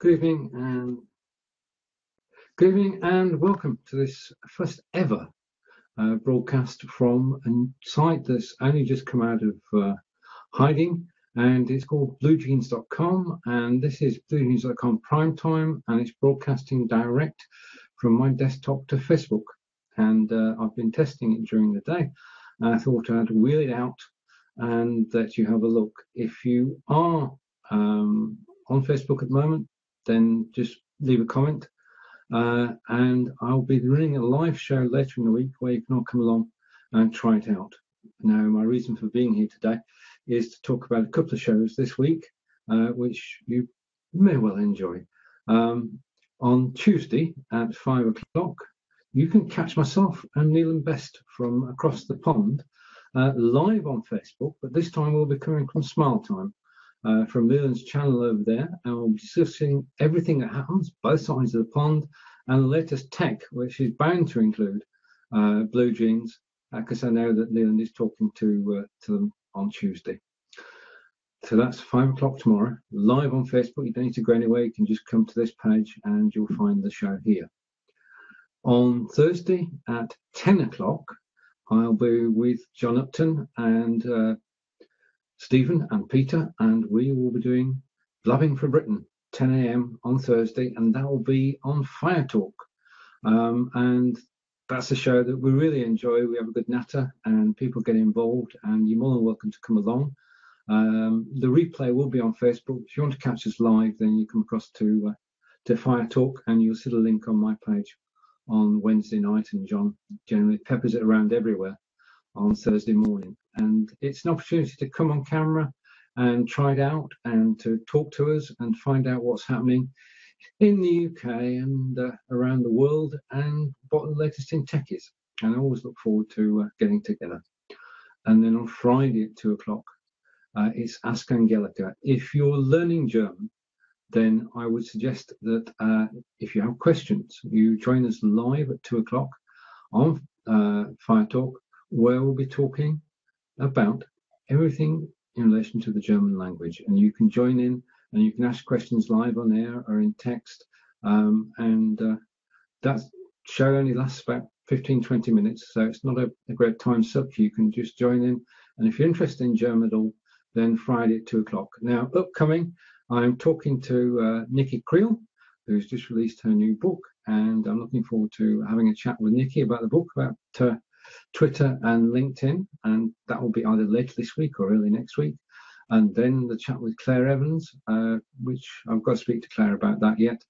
Good evening and good evening and welcome to this first ever uh, broadcast from a site that's only just come out of uh, hiding and it's called bluejeans.com and this is bluejeans.com prime time and it's broadcasting direct from my desktop to Facebook and uh, I've been testing it during the day and I thought I'd wheel it out and that you have a look. If you are um, on Facebook at the moment, then just leave a comment. Uh, and I'll be running a live show later in the week where you can all come along and try it out. Now, my reason for being here today is to talk about a couple of shows this week, uh, which you may well enjoy. Um, on Tuesday at five o'clock, you can catch myself and Neil and Best from across the pond uh, live on Facebook, but this time we'll be coming from Smile Time uh, from Leland's channel over there, and we'll be discussing everything that happens, both sides of the pond, and the latest tech, which is bound to include uh, blue jeans, because uh, I know that Leland is talking to uh, to them on Tuesday. So that's five o'clock tomorrow, live on Facebook. You don't need to go anywhere. You can just come to this page and you'll find the show here. On Thursday at 10 o'clock, I'll be with John Upton and uh, Stephen and Peter, and we will be doing Blabbing for Britain, 10 a.m. on Thursday, and that will be on Fire Talk. Um, and that's a show that we really enjoy. We have a good natter, and people get involved, and you're more than welcome to come along. Um, the replay will be on Facebook. If you want to catch us live, then you come across to uh, to Fire Talk, and you'll see the link on my page on Wednesday night, and John generally peppers it around everywhere on Thursday morning and it's an opportunity to come on camera and try it out and to talk to us and find out what's happening in the UK and uh, around the world and what the latest in tech is. And I always look forward to uh, getting together. And then on Friday at two o'clock, uh, it's Ask Angelica. If you're learning German, then I would suggest that uh, if you have questions, you join us live at two o'clock on uh, Fire Talk, where we'll be talking about everything in relation to the German language. And you can join in and you can ask questions live on air or in text. Um, and uh, that show only lasts about 15, 20 minutes. So it's not a, a, great time suck. You can just join in. And if you're interested in German at all, then Friday at two o'clock. Now, upcoming, I'm talking to uh, Nicky Kriel, who's just released her new book. And I'm looking forward to having a chat with Nicky about the book, about uh, Twitter and LinkedIn, and that will be either later this week or early next week. And then the chat with Claire Evans, uh, which I've got to speak to Claire about that yet,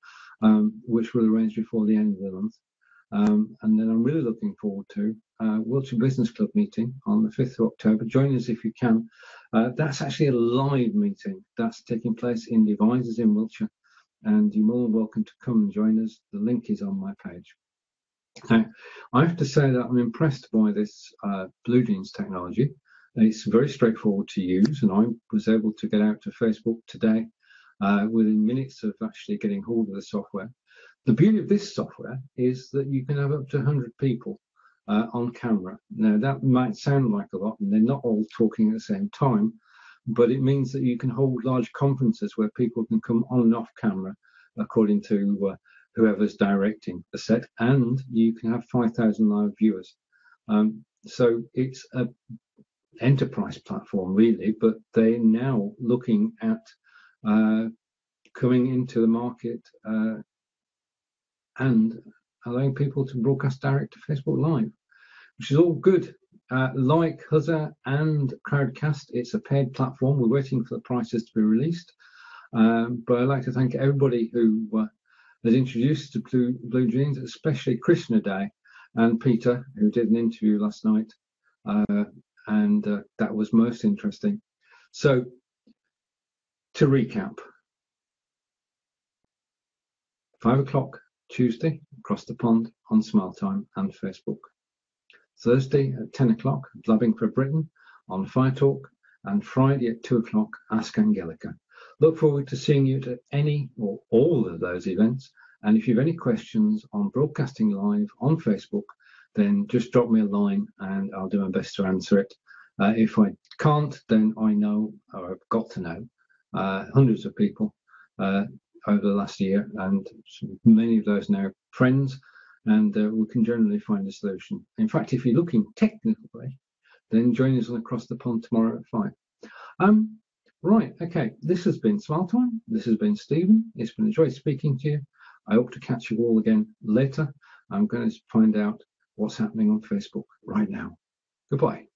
um, which we'll arrange before the end of the month. Um, and then I'm really looking forward to uh, Wiltshire Business Club meeting on the 5th of October. Join us if you can. Uh, that's actually a live meeting that's taking place in Devizes in Wiltshire, and you're more than welcome to come and join us. The link is on my page. Now, I have to say that I'm impressed by this uh, Blue Jeans technology. It's very straightforward to use, and I was able to get out to Facebook today uh, within minutes of actually getting hold of the software. The beauty of this software is that you can have up to 100 people uh, on camera. Now, that might sound like a lot, and they're not all talking at the same time, but it means that you can hold large conferences where people can come on and off camera according to uh, whoever's directing the set, and you can have 5,000 live viewers. Um, so it's a enterprise platform really, but they're now looking at uh, coming into the market uh, and allowing people to broadcast direct to Facebook Live, which is all good. Uh, like Huzza and Crowdcast, it's a paid platform. We're waiting for the prices to be released. Um, but I'd like to thank everybody who has introduced to Blue, Blue Jeans, especially Krishna De and Peter, who did an interview last night, uh, and uh, that was most interesting. So, to recap, five o'clock Tuesday across the pond on Smile Time and Facebook. Thursday at 10 o'clock, Blabbing for Britain on Fire Talk, and Friday at 2 o'clock, Ask Angelica. Look forward to seeing you at any or all those events. And if you have any questions on broadcasting live on Facebook, then just drop me a line and I'll do my best to answer it. Uh, if I can't, then I know, or I've got to know, uh, hundreds of people uh, over the last year, and many of those now friends, and uh, we can generally find a solution. In fact, if you're looking technically, then join us on Across the Pond tomorrow at 5. Um, right, okay, this has been Smile Time. This has been Stephen. It's been a joy speaking to you. I hope to catch you all again later. I'm going to find out what's happening on Facebook right now. Goodbye.